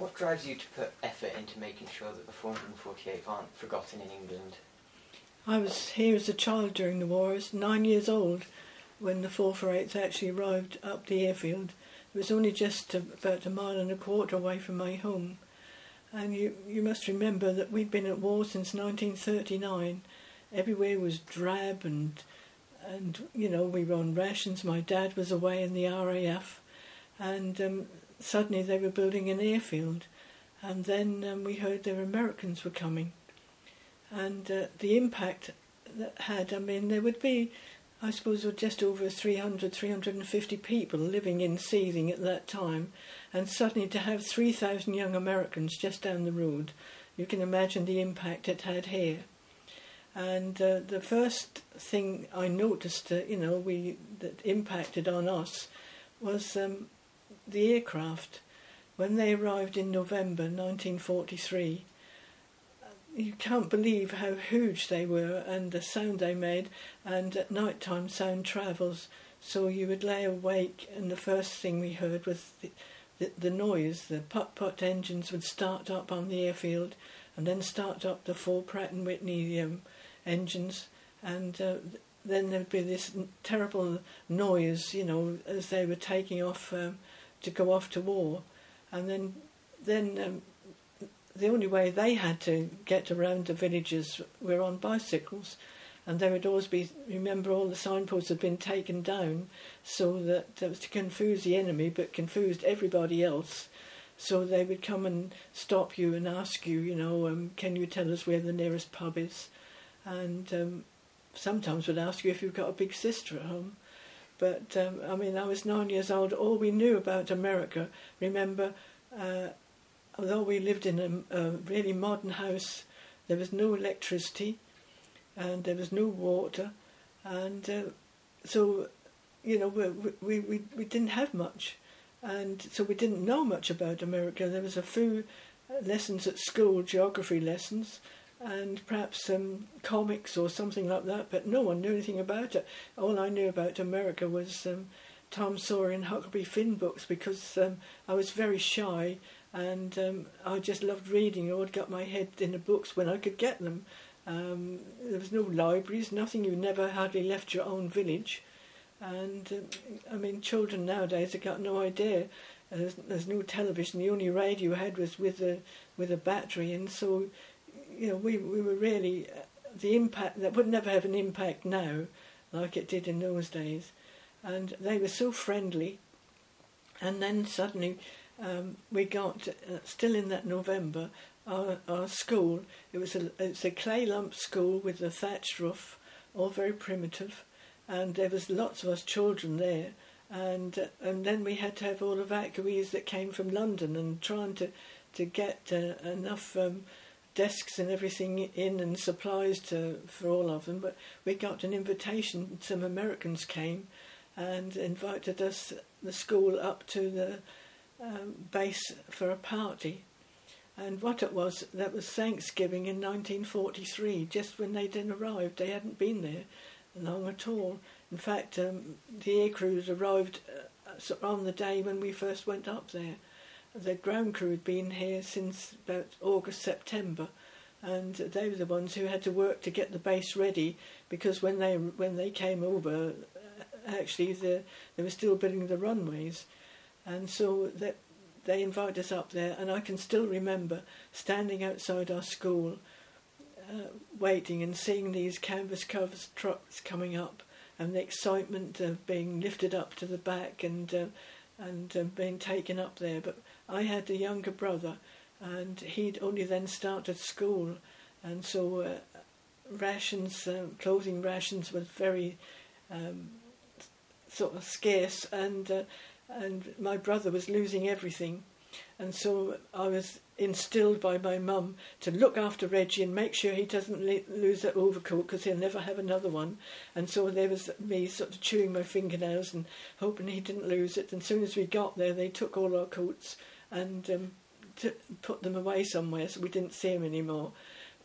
What drives you to put effort into making sure that the 448 aren't forgotten in England? I was here as a child during the war. I was nine years old when the 448s actually arrived up the airfield. It was only just about a mile and a quarter away from my home. And you, you must remember that we'd been at war since 1939. Everywhere was drab and, and you know, we were on rations. My dad was away in the RAF. And um, suddenly they were building an airfield. And then um, we heard the Americans were coming. And uh, the impact that had, I mean, there would be I suppose just over 300, 350 people living in Seething at that time, and suddenly to have 3,000 young Americans just down the road, you can imagine the impact it had here. And uh, the first thing I noticed, uh, you know, we that impacted on us was um, the aircraft. When they arrived in November 1943, you can't believe how huge they were and the sound they made. And at night time, sound travels. So you would lay awake, and the first thing we heard was the, the, the noise. The putt putt engines would start up on the airfield, and then start up the four Pratt and Whitney um, engines, and uh, then there'd be this terrible noise, you know, as they were taking off um, to go off to war, and then then um, the only way they had to get around the villages were on bicycles. And they would always be, remember, all the signposts had been taken down so that it was to confuse the enemy but confused everybody else. So they would come and stop you and ask you, you know, um, can you tell us where the nearest pub is? And um, sometimes would ask you if you've got a big sister at home. But um, I mean, I was nine years old. All we knew about America, remember, uh, although we lived in a, a really modern house, there was no electricity and there was no water, and uh, so you know we, we we we didn't have much, and so we didn't know much about America. There was a few lessons at school, geography lessons, and perhaps some comics or something like that, but no one knew anything about it. All I knew about America was um, Tom Sawyer and Huckleberry Finn books because um, I was very shy and um, I just loved reading. I'd get my head in the books when I could get them. Um, there was no libraries, nothing. You never hardly left your own village, and uh, I mean, children nowadays have got no idea. There's, there's no television. The only radio you had was with a with a battery, and so you know we we were really uh, the impact that would never have an impact now, like it did in those days, and they were so friendly, and then suddenly um, we got uh, still in that November our, our school. It was a it's a clay lump school with a thatched roof, all very primitive, and there was lots of us children there. And uh, and then we had to have all the evacuees that came from London and trying to to get uh, enough um, desks and everything in and supplies to for all of them. But we got an invitation. Some Americans came and invited us the school up to the um, base for a party. And what it was, that was Thanksgiving in 1943, just when they'd arrived. They hadn't been there long at all. In fact, um, the air crews arrived uh, on the day when we first went up there. The ground crew had been here since about August, September, and they were the ones who had to work to get the base ready because when they when they came over, uh, actually the, they were still building the runways. And so that they invited us up there, and I can still remember standing outside our school, uh, waiting and seeing these canvas covers trucks coming up, and the excitement of being lifted up to the back and uh, and uh, being taken up there. But I had a younger brother, and he'd only then started school, and so uh, rations, uh, clothing rations, was very um, sort of scarce, and uh, and my brother was losing everything. And so I was instilled by my mum to look after Reggie and make sure he doesn't lose that overcoat because he'll never have another one. And so there was me sort of chewing my fingernails and hoping he didn't lose it. And as soon as we got there, they took all our coats and um, t- put them away somewhere so we didn't see them anymore.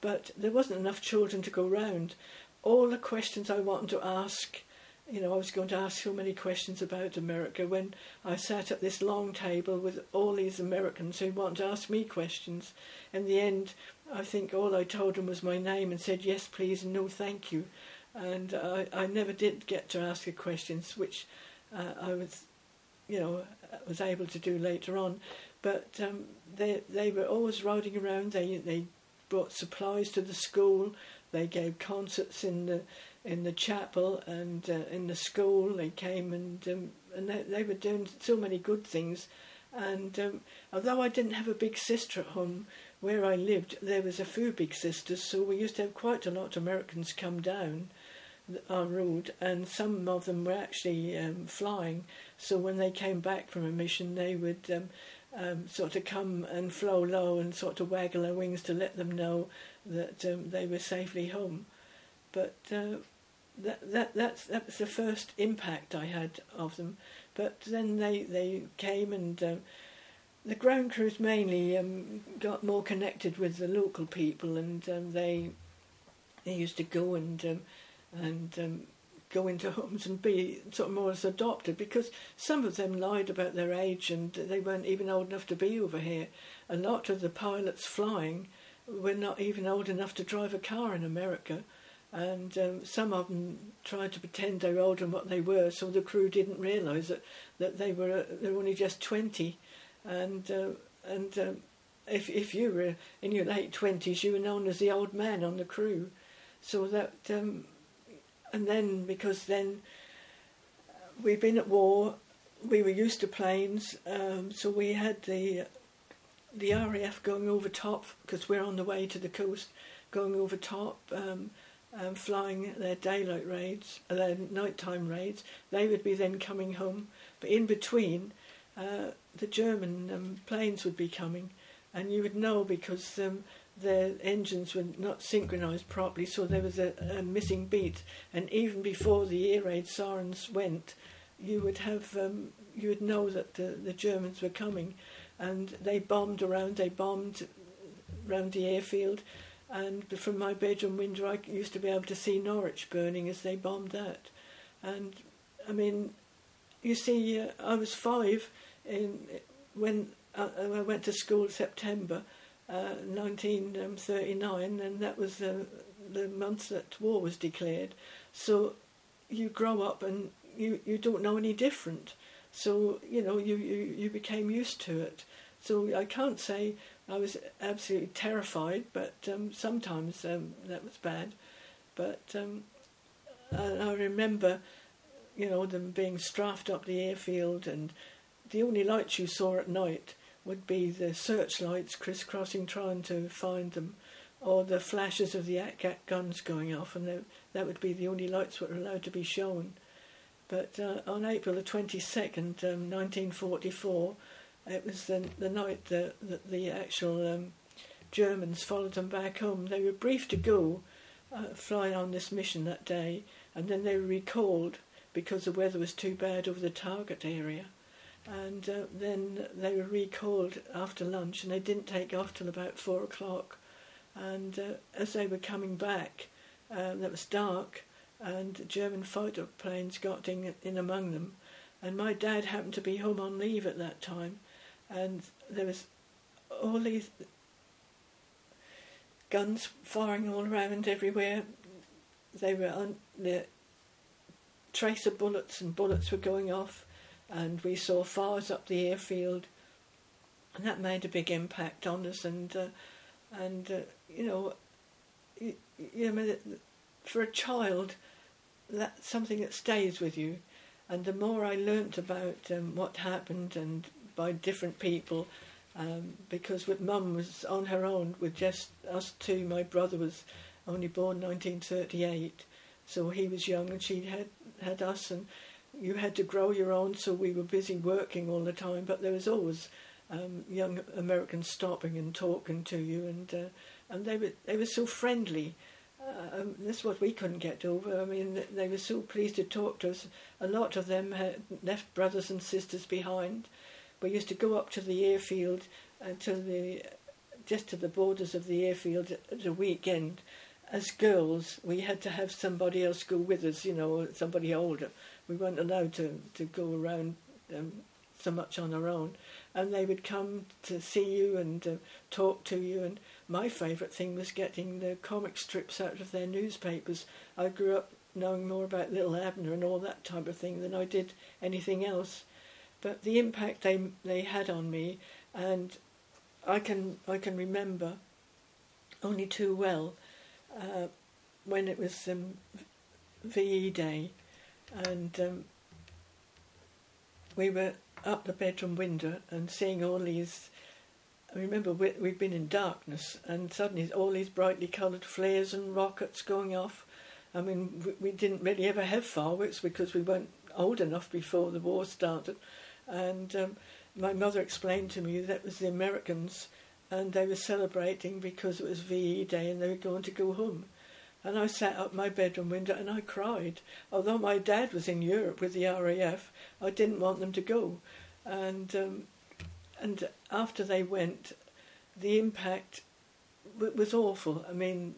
But there wasn't enough children to go round. All the questions I wanted to ask you know, I was going to ask so many questions about America when I sat at this long table with all these Americans who wanted to ask me questions. In the end, I think all I told them was my name and said yes, please, and no, thank you. And I, I never did get to ask the questions, which uh, I was, you know, was able to do later on. But um, they they were always riding around. They they brought supplies to the school. They gave concerts in the in the chapel and uh, in the school. They came and um, and they, they were doing so many good things. And um, although I didn't have a big sister at home where I lived, there was a few big sisters, so we used to have quite a lot of Americans come down our road, and some of them were actually um, flying. So when they came back from a mission, they would um, um, sort of come and flow low and sort of waggle their wings to let them know that um, they were safely home. But uh, that that that's that was the first impact I had of them. But then they they came and um, the ground crews mainly um, got more connected with the local people, and um, they they used to go and um, and go into homes and be sort of more as adopted because some of them lied about their age and they weren't even old enough to be over here. A lot of the pilots flying were not even old enough to drive a car in America. And um, some of them tried to pretend they were older than what they were, so the crew didn't realise that, that they were uh, they were only just twenty, and uh, and uh, if if you were in your late twenties, you were known as the old man on the crew, so that um, and then because then we've been at war, we were used to planes, um, so we had the the RAF going over top because we're on the way to the coast, going over top. Um, um, flying their daylight raids, uh, their nighttime raids. They would be then coming home, but in between, uh, the German um, planes would be coming, and you would know because their engines were not synchronised properly, so there was a, a, missing beat. And even before the air raid sirens went, you would have um, you would know that the, the Germans were coming, and they bombed around. They bombed around the airfield and from my bedroom window I used to be able to see Norwich burning as they bombed that. And I mean, you see, uh, I was five in, when uh, I went to school in September uh, 1939, and that was the, the month that war was declared. So you grow up and you, you don't know any different. So, you know, you, you, you became used to it. So I can't say I was absolutely terrified, but um, sometimes um, that was bad. But um, I, I, remember, you know, them being strafed up the airfield, and the only lights you saw at night would be the searchlights crisscrossing, trying to find them, or the flashes of the AT guns going off, and that would be the only lights that were allowed to be shown. But uh, on April the 22nd, 1944, um, it was the, the night that, that the actual um, Germans followed them back home. They were briefed to go uh, flying on this mission that day, and then they were recalled because the weather was too bad over the target area. And uh, then they were recalled after lunch, and they didn't take off till about four o'clock. And uh, as they were coming back, um, it was dark, and German fighter planes got in, in among them. And my dad happened to be home on leave at that time, and there was all these guns firing all around everywhere. They were on the tracer bullets and bullets were going off, and we saw fires up the airfield, and that made a big impact on us. And uh, and uh, you know, you, you know, for a child, that's something that stays with you. And the more I learnt about um, what happened and by different people um, because with mum was on her own with just us two. My brother was only born 1938, so he was young and she had had us and you had to grow your own. So we were busy working all the time, but there was always um, young Americans stopping and talking to you, and uh, and they were they were so friendly. Uh, um, that's what we couldn't get over. I mean, they were so pleased to talk to us. A lot of them had left brothers and sisters behind, we used to go up to the airfield and to the just to the borders of the airfield at the weekend, as girls, we had to have somebody else go with us, you know, somebody older. We weren't allowed to, to go around um, so much on our own. And they would come to see you and uh, talk to you. And my favourite thing was getting the comic strips out of their newspapers. I grew up knowing more about Little Abner and all that type of thing than I did anything else. But the impact they they had on me, and I can I can remember only too well uh, when it was um, VE Day, and um, we were up the bedroom window and seeing all these. I remember we, we'd been in darkness, and suddenly all these brightly coloured flares and rockets going off. I mean, we, we didn't really ever have fireworks because we weren't old enough before the war started. And um, my mother explained to me that was the Americans, and they were celebrating because it was VE Day and they were going to go home. And I sat up my bedroom window and I cried. Although my dad was in Europe with the RAF, I didn't want them to go. And um, and after they went, the impact w- was awful. I mean,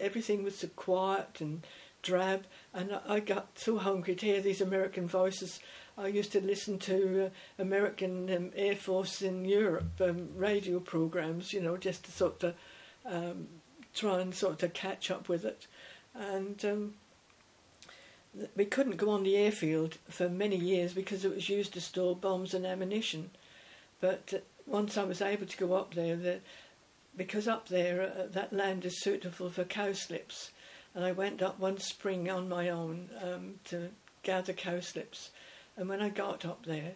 everything was so quiet and drab, and I got so hungry to hear these American voices. I used to listen to uh, American um, Air Force in Europe um, radio programs, you know, just to sort of um, try and sort of catch up with it. And um, we couldn't go on the airfield for many years because it was used to store bombs and ammunition. But uh, once I was able to go up there, the, because up there uh, that land is suitable for cowslips, and I went up one spring on my own um, to gather cowslips. And when I got up there,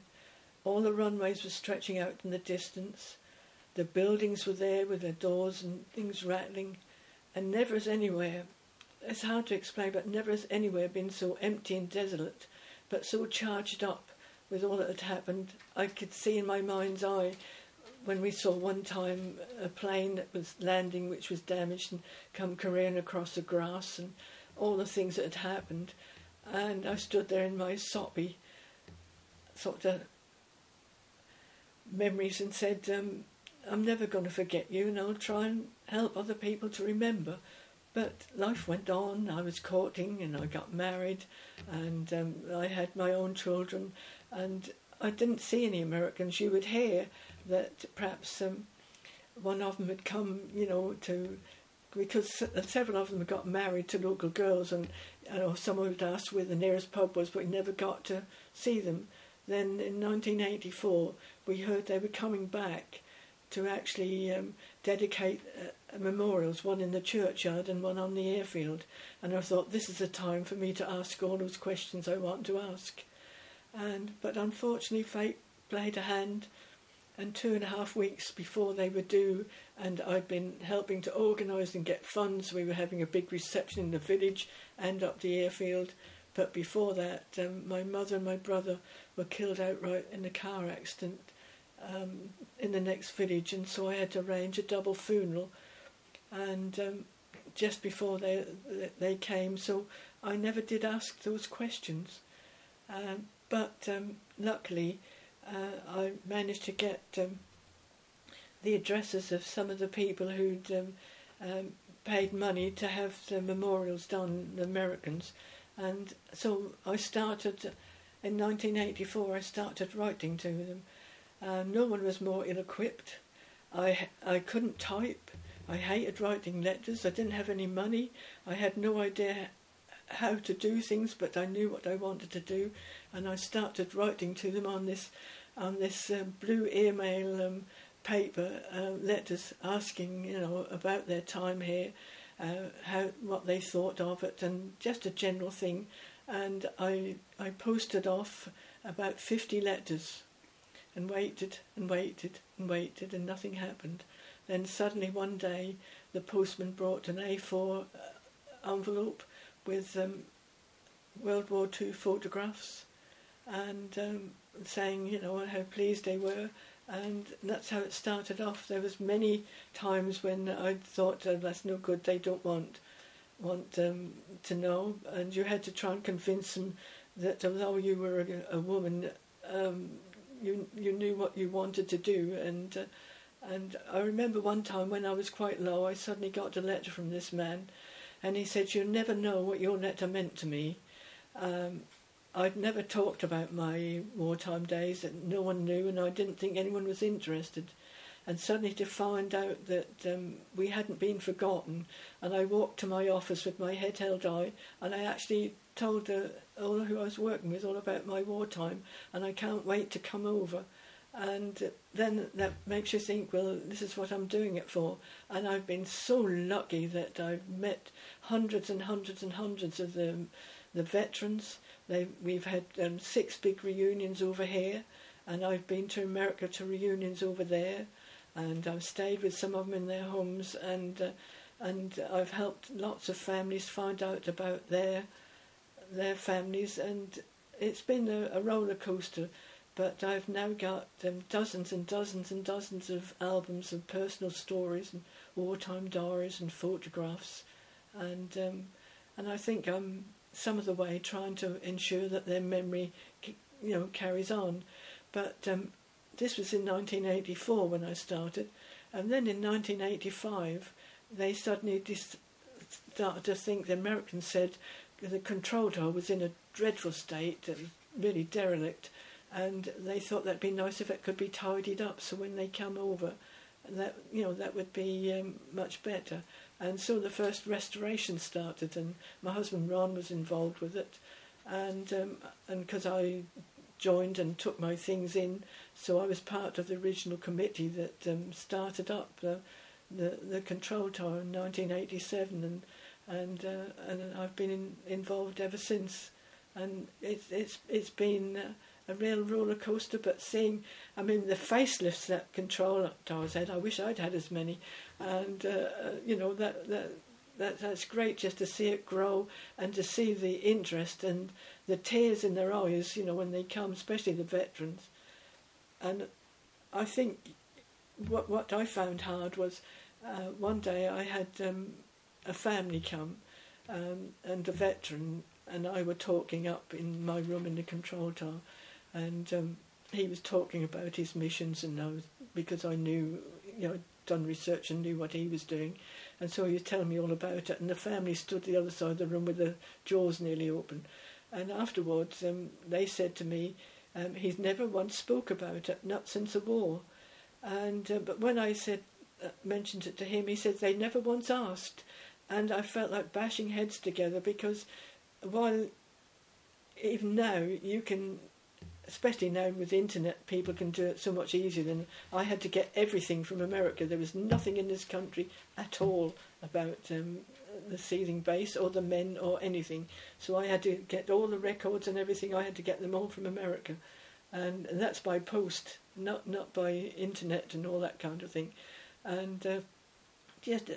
all the runways were stretching out in the distance. The buildings were there with their doors and things rattling, and never as anywhere, it's hard to explain, but never has anywhere been so empty and desolate, but so charged up with all that had happened. I could see in my mind's eye when we saw one time a plane that was landing which was damaged and come careering across the grass and all the things that had happened. And I stood there in my soppy sort of memories and said, um, I'm never going to forget you and I'll try and help other people to remember. But life went on. I was courting and I got married and um, I had my own children and I didn't see any Americans. You would hear that perhaps um, one of them had come, you know, to because several of them had got married to local girls, and you know, someone would ask where the nearest pub was, but we never got to see them. Then in 1984, we heard they were coming back to actually um, dedicate uh, memorials, one in the churchyard and one on the airfield. And I thought this is the time for me to ask all those questions I want to ask. And but unfortunately, fate played a hand. And two and a half weeks before they were due, and I'd been helping to organise and get funds. We were having a big reception in the village and up the airfield. But before that, um, my mother and my brother were killed outright in a car accident um, in the next village, and so I had to arrange a double funeral. And um, just before they they came, so I never did ask those questions. Um, but um, luckily, uh, I managed to get um, the addresses of some of the people who'd um, paid money to have the memorials done, the Americans. And so I started in 1984. I started writing to them um, no one was more ill equipped. I, I couldn't type. I hated writing letters. I didn't have any money. I had no idea how to do things, but I knew what I wanted to do, and I started writing to them on this on this uh, blue email um, paper uh, letters, asking you know about their time here, uh, how what they thought of it, and just a general thing. And I I posted off about fifty letters and waited and waited and waited and nothing happened. Then suddenly one day the postman brought an A4 uh, envelope with um, World War II photographs and um, saying, you know, how pleased they were. And that's how it started off. There was many times when I thought, oh, that's no good, they don't want want um, to know. And you had to try and convince them that although you were a, a woman, um, you you knew what you wanted to do and uh, and I remember one time when I was quite low I suddenly got a letter from this man and he said, "You'll never know what your letter meant to me." Um, I'd never talked about my wartime days, that no one knew, and I didn't think anyone was interested. And suddenly to find out that um, we hadn't been forgotten, and I walked to my office with my head held high, and I actually told all who I was working with all about my wartime, and I can't wait to come over. And then that makes you think, well, this is what I'm doing it for. And I've been so lucky that I've met hundreds and hundreds and hundreds of the, the veterans. They, we've had um, six big reunions over here, and I've been to America to reunions over there, and I've stayed with some of them in their homes, and uh, and I've helped lots of families find out about their their families, and it's been a, a roller coaster but I've now got dozens and dozens and dozens of albums of personal stories and wartime diaries and photographs, and um, and I think I'm some of the way trying to ensure that their memory, you know, carries on. But um, this was in 1984 when I started, and then in 1985 they suddenly dis- started to think. The Americans said the control tower was in a dreadful state, and really derelict and they thought that'd be nice if it could be tidied up so when they come over that you know that would be um, much better. And so the first restoration started and my husband Ron was involved with it and um, and because I joined and took my things in so I was part of the original committee that um, started up the, the the control tower in 1987 and and uh, and I've been in, involved ever since and it's it's it's been uh, a real roller coaster. But seeing, I mean, the facelifts that control towers had, I wish I'd had as many, and uh, uh, you know that that. That, that's great just to see it grow and to see the interest and the tears in their eyes, you know, when they come, especially the veterans. And I think what what I found hard was uh, one day I had um, a family come um, and a veteran and I were talking up in my room in the control tower, and um, he was talking about his missions, and I was because I knew, you know, I'd done research and knew what he was doing, and so he was telling me all about it. And the family stood the other side of the room with their jaws nearly open, and afterwards um, they said to me, um, "He's never once spoke about it, not since the war." And uh, but when I said uh, mentioned it to him, he said they never once asked, and I felt like bashing heads together because while even now you can especially now with the internet, people can do it so much easier than I had to get everything from America. There was nothing in this country at all about um, the Seething base or the men or anything. So I had to get all the records and everything. I had to get them all from America, and, and that's by post, not not by internet and all that kind of thing. And uh, just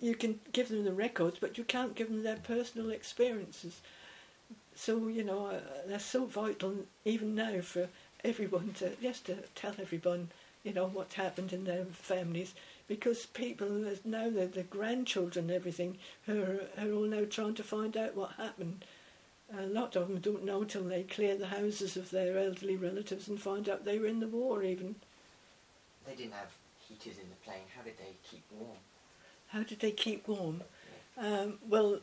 you can give them the records, but you can't give them their personal experiences. So you know uh, they're so vital even now for everyone to just to tell everyone you know what's happened in their families because people now the, the grandchildren and everything who are, are all now trying to find out what happened. A lot of them don't know till they clear the houses of their elderly relatives and find out they were in the war even. They didn't have heaters in the plane. How did they keep warm? How did they keep warm? Um, well,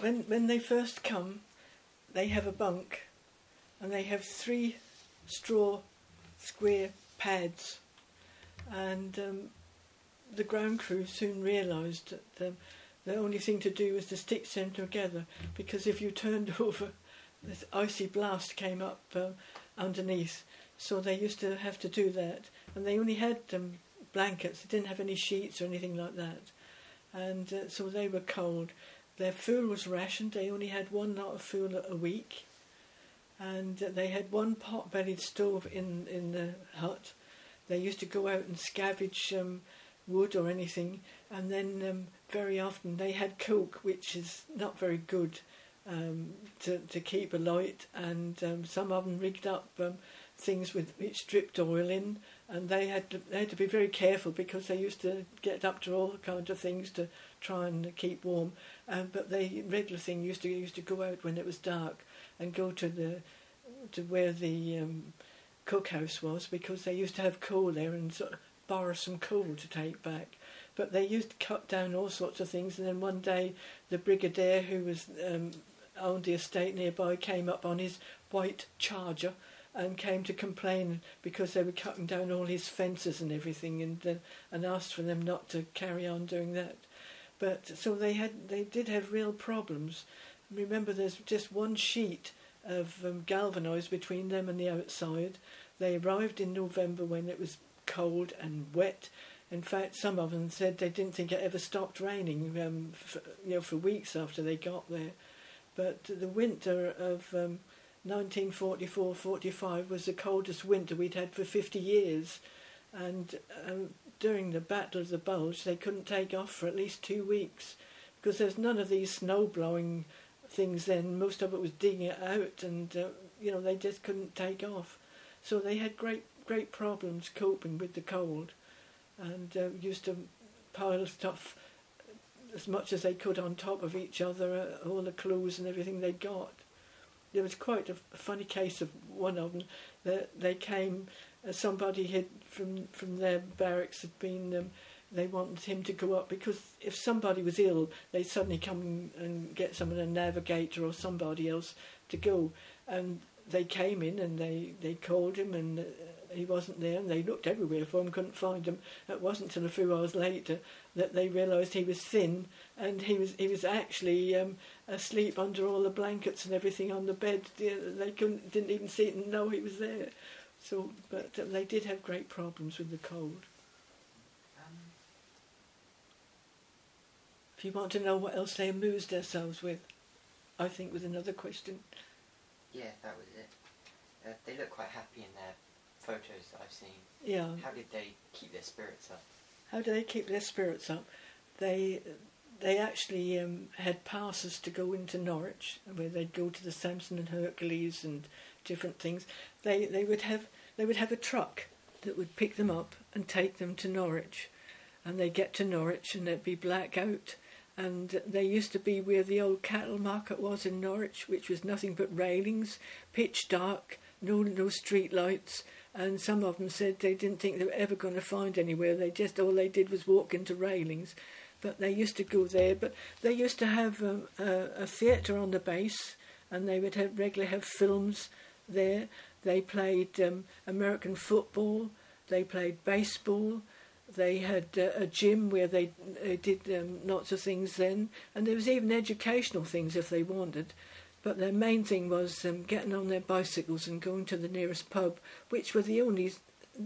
when when they first come, they have a bunk and they have three straw square pads. And um, the ground crew soon realised that the, the only thing to do was to stick them together because if you turned over, this icy blast came up uh, underneath. So they used to have to do that. And they only had um, blankets, they didn't have any sheets or anything like that. And uh, so they were cold. Their food was rationed. They only had one lot of food a week, and they had one pot-bellied stove in in the hut. They used to go out and scavenge um, wood or anything, and then um, very often they had coke, which is not very good um, to to keep alight, and um, some of them rigged up um, things with which dripped oil in, and they had to they had to be very careful because they used to get up to all kinds of things to try and keep warm. Um, but the regular thing used to used to go out when it was dark and go to the to where the um, cookhouse was because they used to have coal there and sort of borrow some coal to take back. But they used to cut down all sorts of things, and then one day the brigadier who was um, owned the estate nearby came up on his white charger and came to complain because they were cutting down all his fences and everything, and uh, and asked for them not to carry on doing that. But so they had they did have real problems. Remember, there's just one sheet of um, between them and the outside. They arrived in November when it was cold and wet. In fact, some of them said they didn't think it ever stopped raining, um, for, you know, for weeks after they got there. But the winter of um, 1944-45 was the coldest winter we'd had for 50 years, and um, during the Battle of the Bulge, they couldn't take off for at least two weeks because there's none of these snow blowing things then. Most of it was digging it out, and uh, you know they just couldn't take off. So they had great great problems coping with the cold, and uh, used to pile stuff as much as they could on top of each other, uh, all the clothes and everything they got. There was quite a funny case of one of them that they came. Uh, somebody had from from their barracks had been. Um, they wanted him to go up because if somebody was ill, they'd suddenly come and get someone, a navigator or somebody else, to go. And they came in and they, they called him and uh, he wasn't there and they looked everywhere for him, couldn't find him. It wasn't until a few hours later that they realised he was thin and he was he was actually um, asleep under all the blankets and everything on the bed. They couldn't didn't even see it and know he was there. So, but uh, they did have great problems with the cold. Um, If you want to know what else they amused themselves with, I think was another question. yeah, that was it. Uh, they look quite happy in their photos that I've seen. Yeah. How did they keep their spirits up? How do they keep their spirits up? They they actually um, had passes to go into Norwich, where they'd go to the Samson and Hercules and different things. They they would have they would have a truck that would pick them up and take them to Norwich, and they'd get to Norwich and there'd be blackout. And they used to be where the old cattle market was in Norwich, which was nothing but railings, pitch dark, no no street lights, and some of them said they didn't think they were ever going to find anywhere. They just all they did was walk into railings, but they used to go there. But they used to have um, a, a theatre on the base, and they would have regularly have films there. They played um, American football. They played baseball. They had uh, a gym where they, did um, lots of things then, and there was even educational things if they wanted. But their main thing was um, getting on their bicycles and going to the nearest pub, which were the only.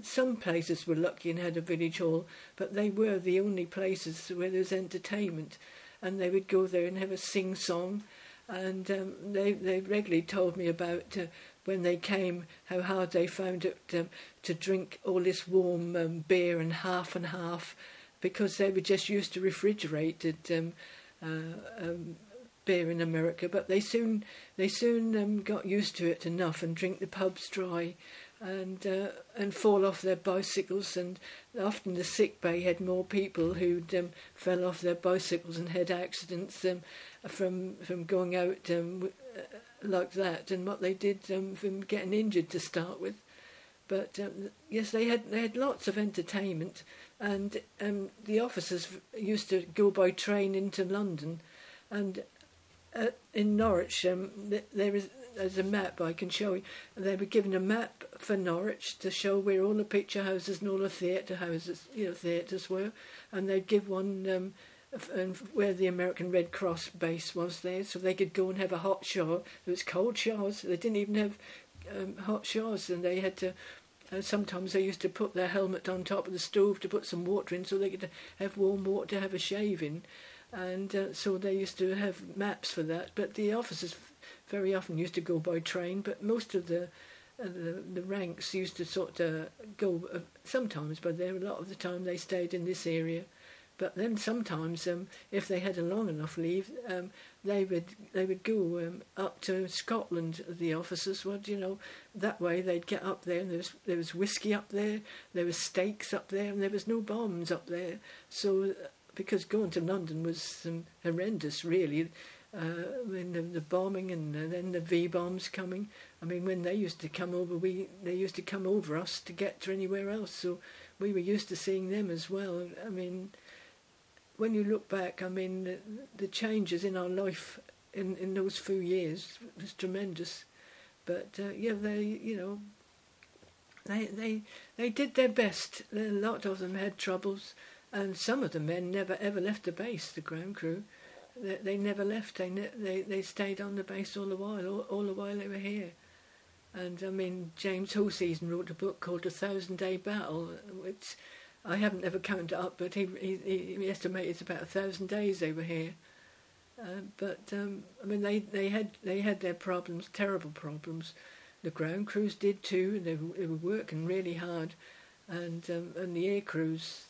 Some places were lucky and had a village hall, but they were the only places where there was entertainment, and they would go there and have a sing song, and um, they they regularly told me about uh, when they came how hard they found it um, to drink all this warm um, beer and half and half, because they were just used to refrigerated um, uh, um, beer in America, but they soon they soon um, got used to it enough and drink the pubs dry, and uh, and fall off their bicycles. And often the sick bay had more people who'd um, fell off their bicycles and had accidents um, from from going out um, uh, like that, and what they did um, from getting injured to start with. But um, yes, they had they had lots of entertainment, and um, the officers used to go by train into London, and uh, in Norwich, um, th- there is there's a map I can show you. They were given a map for Norwich to show where all the picture houses and all the theatre houses, you know, theatres were, and they'd give one um, and where the American Red Cross base was there, so they could go and have a hot shower. It was cold showers. They didn't even have um, hot showers, and they had to. Uh, sometimes they used to put their helmet on top of the stove to put some water in, so they could have warm water to have a shave in and uh, so they used to have maps for that. But the officers very often used to go by train, but most of the uh, the, the ranks used to sort of go uh, sometimes, but there a lot of the time they stayed in this area. But then sometimes, um, if they had a long enough leave, um, they would they would go um, up to Scotland. The officers would, you know, that way they'd get up there. And there was there was whiskey up there, there was steaks up there, and there was no bombs up there. So because going to London was um, horrendous, really. Uh, when the, the bombing and then the V bombs coming. I mean, when they used to come over, we they used to come over us to get to anywhere else. So we were used to seeing them as well. I mean, when you look back, I mean, the, the changes in our life in, in those few years was tremendous. But uh, yeah, they, you know, they they they did their best. A lot of them had troubles, and some of the men never ever left the base. The ground crew, they, they never left. They ne- they they stayed on the base all the while, all, all the while they were here. And I mean, James Hoseason wrote a book called A Thousand Day Battle, which I haven't ever counted up, but he, he, he estimated it's about a thousand days they were here. Uh, but um, I mean, they, they had they had their problems, terrible problems. The ground crews did too. They they were working really hard, and um, and the air crews,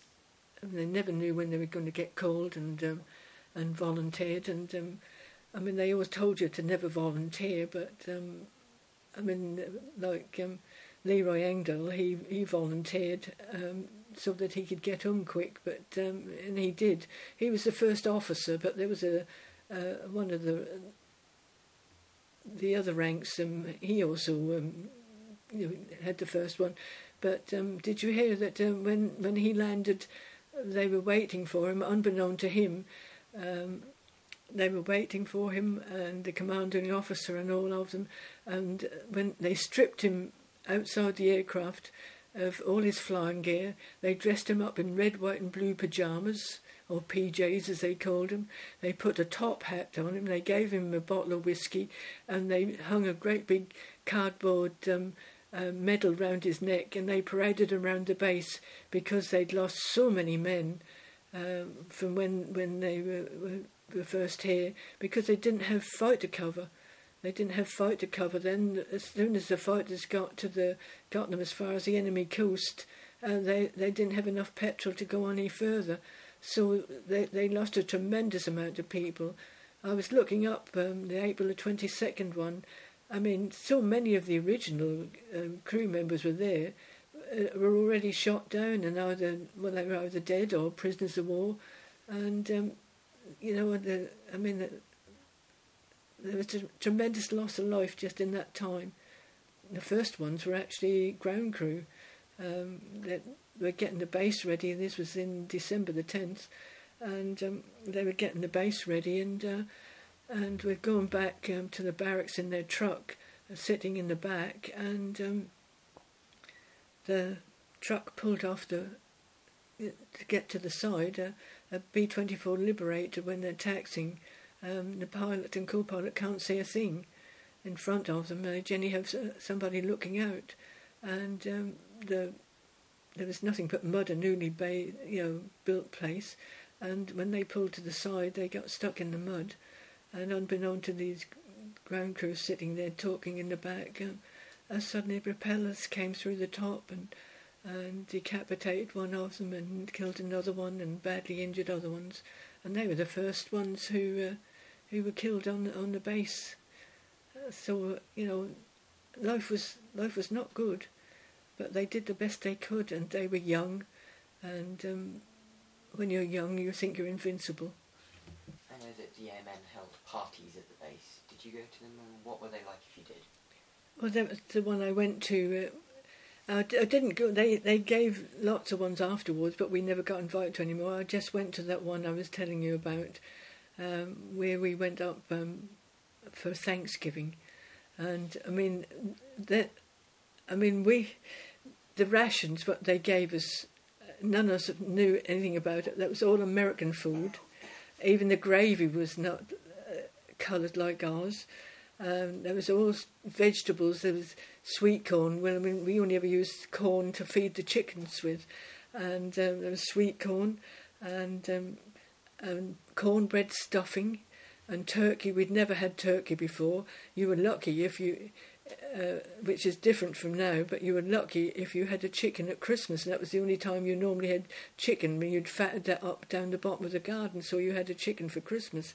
they never knew when they were going to get called and um, and volunteered. And um, I mean, they always told you to never volunteer, but um, I mean, like um, Leroy Engdahl, he he volunteered um, so that he could get home quick, but um, and he did. He was the first officer, but there was a uh, one of the the other ranks. He also you know, had the first one. But um, did you hear that um, when when he landed, they were waiting for him, unbeknown to him. Um, they were waiting for him, and the commanding officer and all of them. And when they stripped him outside the aircraft of all his flying gear, they dressed him up in red, white, and blue pajamas, or PJs as they called him. They put a top hat on him, they gave him a bottle of whiskey, and they hung a great big cardboard um, uh, medal round his neck, and they paraded him around the base because they'd lost so many men um, from when when they were, were, were first here because they didn't have fighter cover. They didn't have fighter cover. Then, as soon as the fighters got to the got them as far as the enemy coast, uh, they they didn't have enough petrol to go any further. So they they lost a tremendous amount of people. I was looking up um, the April the twenty second one. I mean, so many of the original um, crew members were there uh, were already shot down and either well they were either dead or prisoners of war, and um, you know the I mean the, there was a tremendous loss of life just in that time. The first ones were actually ground crew. Um, that were getting the base ready. This was in December the tenth, and um, they were getting the base ready, and uh, and we're gone back um, to the barracks in their truck, uh, sitting in the back, and um, the truck pulled off the to get to the side. Uh, a B twenty four Liberator when they're taxing um, the pilot and co-pilot can't see a thing in front of them. They generally have somebody looking out, and um, the there was nothing but mud, a newly ba- you know built place, and when they pulled to the side, they got stuck in the mud, and unbeknown to these ground crews sitting there talking in the back, um, uh, suddenly propellers came through the top and and decapitated one of them and killed another one and badly injured other ones, and they were the first ones who. Uh, who were killed on on the base. Uh, so you know, life was life was not good, but they did the best they could, and they were young, and um, when you're young, you think you're invincible. I know that the airmen held parties at the base. Did you go to them, and what were they like if you did? Well, that was the one I went to. Uh, I, I didn't go. They they gave lots of ones afterwards, but we never got invited to any more. I just went to that one I was telling you about um, where we went up um, for Thanksgiving, and I mean that. I mean we, the rations what they gave us, none of us knew anything about it. That was all American food. Even the gravy was not uh, coloured like ours. Um, there was all vegetables. There was sweet corn. Well, I mean, we only ever used corn to feed the chickens with, and um, there was sweet corn, and um, and cornbread stuffing and turkey. We'd never had turkey before. You were lucky if you, uh, which is different from now, but you were lucky if you had a chicken at Christmas, and that was the only time you normally had chicken. When you'd fatted that up down the bottom of the garden, so you had a chicken for Christmas.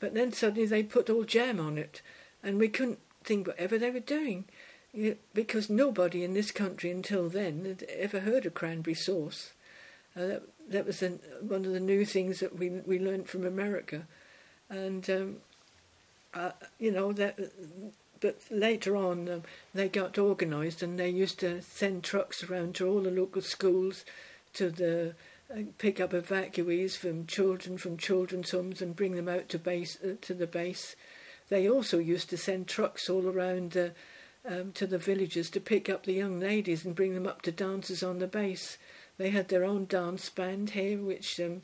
But then suddenly they put all jam on it, and we couldn't think whatever they were doing. Because nobody in this country until then had ever heard of cranberry sauce. Uh, that, that was an, one of the new things that we we learned from America, and um, uh, you know that. But later on, um, they got organised, and they used to send trucks around to all the local schools, to the uh, pick up evacuees from children from children's homes and bring them out to base uh, to the base. They also used to send trucks all around uh, um, to the villages to pick up the young ladies and bring them up to dances on the base. They had their own dance band here, which um,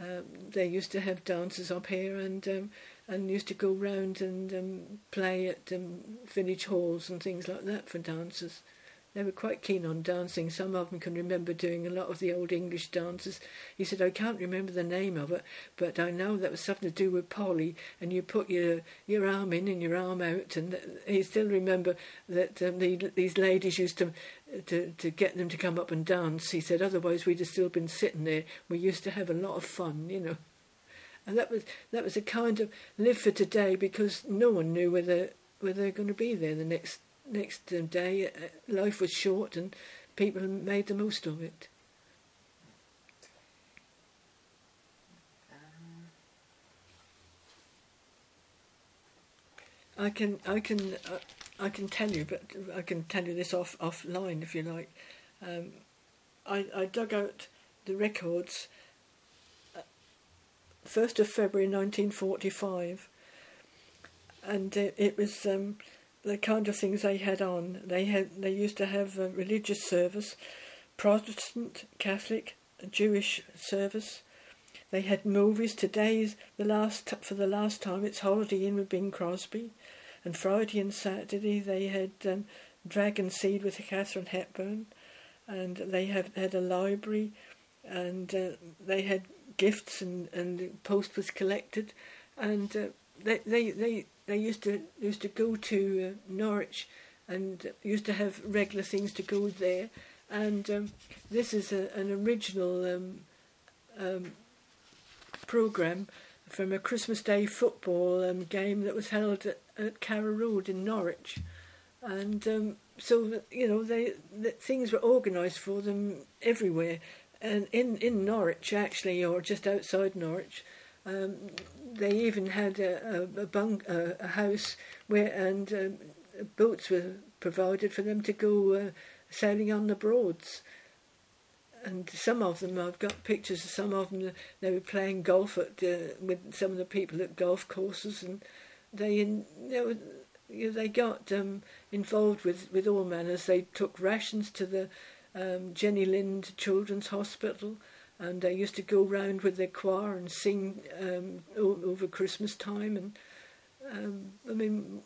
uh, they used to have dances up here and um, and used to go round and um, play at um, village halls and things like that for dances. They were quite keen on dancing. Some of them can remember doing a lot of the old English dances. He said, I can't remember the name of it, but I know that was something to do with Polly, and you put your your arm in and your arm out. And he still remember that um, the, these ladies used to, to to get them to come up and dance. He said, otherwise we'd have still been sitting there. We used to have a lot of fun, you know. And that was that was a kind of live for today because no one knew whether whether they're going to be there the next next day, uh, life was short and people made the most of it. I can, I can, uh, I can tell you, but I can tell you this off offline if you like. Um, I, I dug out the records. Uh, first of February 1945, and it, was um, the kind of things they had on. They had they used to have a religious service, Protestant, Catholic, Jewish service. They had movies. Today's the last for the last time. It's Holiday Inn with Bing Crosby, and Friday and Saturday they had um, Dragon Seed with Katharine Hepburn, and they had had a library, and uh, they had gifts and and post was collected, and uh, they they they they used to used to go to uh, Norwich and used to have regular things to go there. And um, this is a, an original um, um, program from a Christmas Day football um, game that was held at, at Carrow Road in Norwich. And um, so you know they the, things were organised for them everywhere, and in in Norwich actually, or just outside Norwich. Um, they even had a, a, a, a, house where and um, boats were provided for them to go uh, sailing on the Broads. And some of them, I've got pictures of some of them. They were playing golf at uh, with some of the people at golf courses, and they, you know, they got um, involved with, with all manners. They took rations to the um, Jenny Lind Children's Hospital and I used to go round with their choir and sing um, over Christmas time. And um, I mean,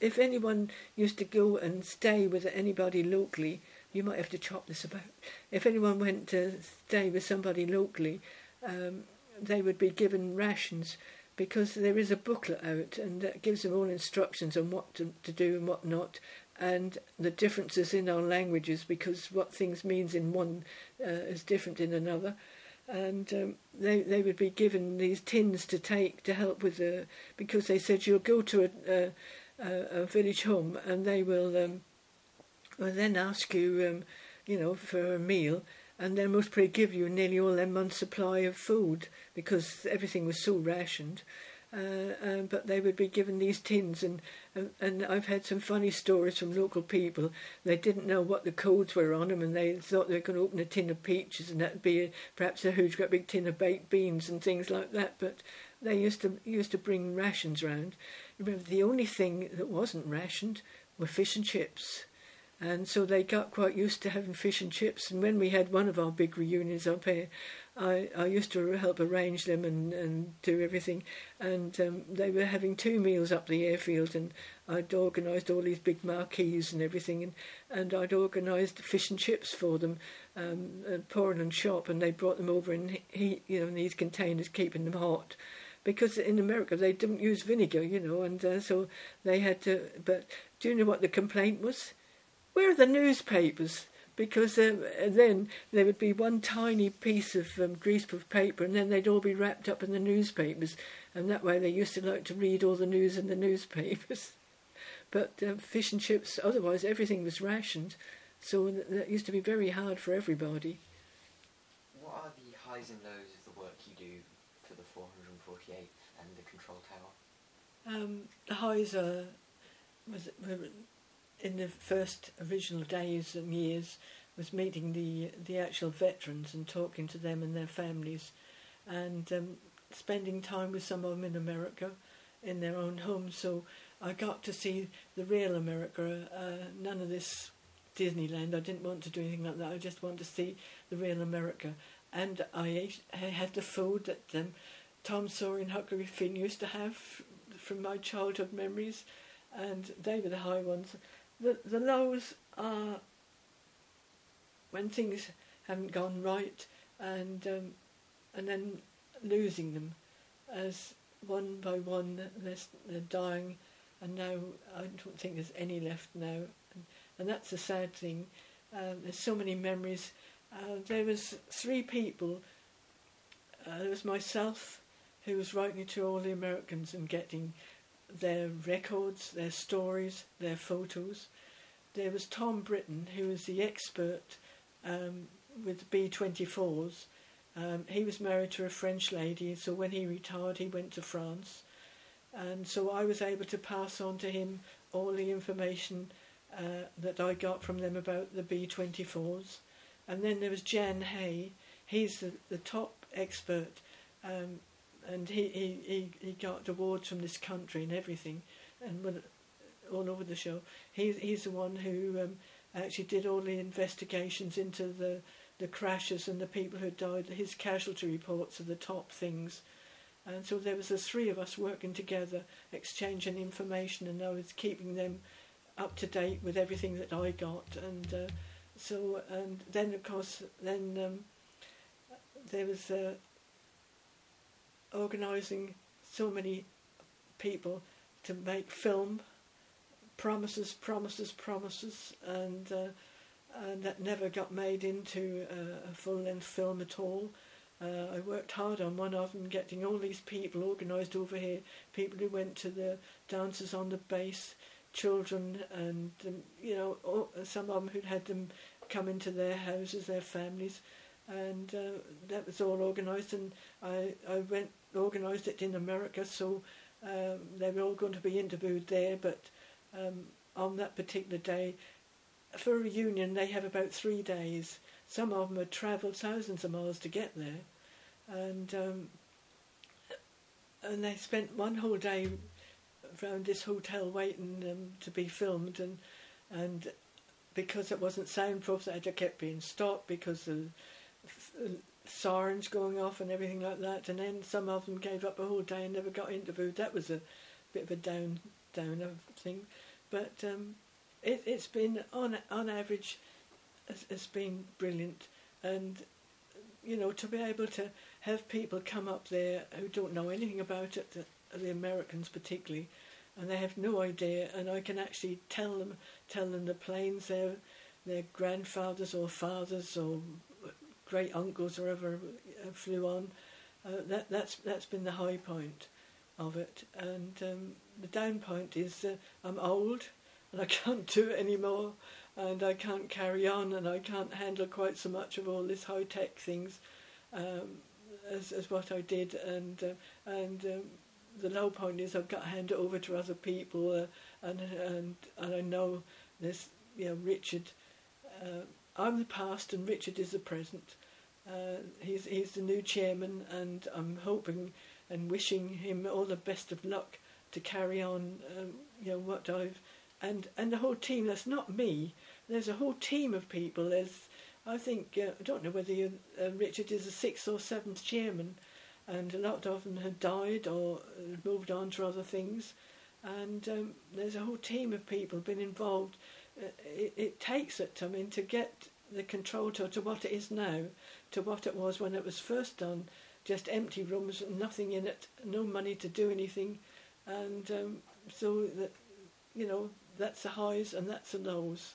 if anyone used to go and stay with anybody locally, you might have to chop this about. If anyone went to stay with somebody locally, um, they would be given rations because there is a booklet out and that gives them all instructions on what to, to do and what not and the differences in our languages because what things means in one uh, is different in another. And um, they they would be given these tins to take to help with the because they said you'll go to a a, a village home and they will um, will then ask you um, you know for a meal and they must probably give you nearly all their month's supply of food because everything was so rationed. Uh, um, but they would be given these tins, and, and and I've had some funny stories from local people. They didn't know what the codes were on them, and they thought they were going to open a tin of peaches, and that'd be a, perhaps a huge, great big tin of baked beans and things like that. But they used to used to bring rations round. Remember, the only thing that wasn't rationed were fish and chips. And so they got quite used to having fish and chips. And when we had one of our big reunions up here, I, I used to help arrange them and, and do everything. And um, they were having two meals up the airfield, and I'd organised all these big marquees and everything, and, and I'd organised fish and chips for them, um, at Poreland shop, and they brought them over in heat, you know, in these containers, keeping them hot. Because in America they didn't use vinegar, you know, and uh, so they had to. But do you know what the complaint was? Where are the newspapers? Because um, then there would be one tiny piece of um, greaseproof paper, and then they'd all be wrapped up in the newspapers, and that way they used to like to read all the news in the newspapers. But uh, fish and chips, otherwise everything was rationed, so that used to be very hard for everybody. What are the highs and lows of the work you do for the 448th and the control tower? Um, the highs are was in the first original days and years, was meeting the the actual veterans and talking to them and their families, and um, spending time with some of them in America, in their own homes. So I got to see the real America. Uh, none of this Disneyland. I didn't want to do anything like that. I just wanted to see the real America. And I, ate, I had the food that um, Tom Sawyer and Huckleberry Finn used to have from my childhood memories, and they were the high ones. The the lows are when things haven't gone right, and um, and then losing them, as one by one they're, they're dying, and now I don't think there's any left now, and, and that's a sad thing. Uh, there's so many memories. Uh, there was three people. Uh, there was myself, who was writing to all the Americans and getting their records, their stories, their photos. There was Tom Britton, who was the expert um, with B24s. Um, he was married to a French lady, so when he retired, he went to France. And so I was able to pass on to him all the information uh, that I got from them about the B24s. And then there was Jan Hay. He's the, the top expert um, and he, he, he, he got awards from this country and everything, and all over the show. He's he's the one who um, actually did all the investigations into the the crashes and the people who died. His casualty reports are the top things, and so there was the three of us working together, exchanging information, and I was keeping them up to date with everything that I got, and uh, so and then of course then um, there was. Uh, organising so many people to make film, promises, promises, promises, and uh, and that never got made into a, full-length film at all. Uh, I worked hard on one of them, getting all these people organised over here, people who went to the dances on the base, children, and um, you know all, some of them who'd had them come into their houses, their families, and uh, that was all organised. And I I went organised it in America, so um, they were all going to be interviewed there. But um, on that particular day, for a reunion, they have about three days. Some of them had travelled thousands of miles to get there, and um, and they spent one whole day around this hotel waiting um, to be filmed, and and because it wasn't soundproof, they had to keep being stopped because the sirens going off and everything like that. And then some of them gave up a whole day and never got interviewed. That was a bit of a down downer thing, but um, it, has been on on average, it's, it's been brilliant. And you know to be able to have people come up there who don't know anything about it, the, the Americans particularly, and they have no idea, and I can actually tell them tell them the planes their their grandfathers or fathers or great uncles or ever uh, flew on. Uh, that that's that's been the high point of it, and um, the down point is uh, I'm old and I can't do it anymore, and I can't carry on, and I can't handle quite so much of all this high tech things um, as as what I did, and uh, and um, the low point is I've got to hand it over to other people, uh, and and and I know this, you know, Richard. Uh, I'm the past and Richard is the present. Uh, he's he's the new chairman, and I'm hoping and wishing him all the best of luck to carry on. Um, you know what I've and and the whole team. That's not me. There's a whole team of people. There's I think uh, I don't know whether you, uh, Richard is the sixth or seventh chairman, and a lot of them have died or moved on to other things, and um, there's a whole team of people been involved. Uh, it, it, takes it. I mean, to get the control to, to what it is now, to what it was when it was first done, just empty rooms, nothing in it, no money to do anything, and um, so that you know that's the highs and that's the lows.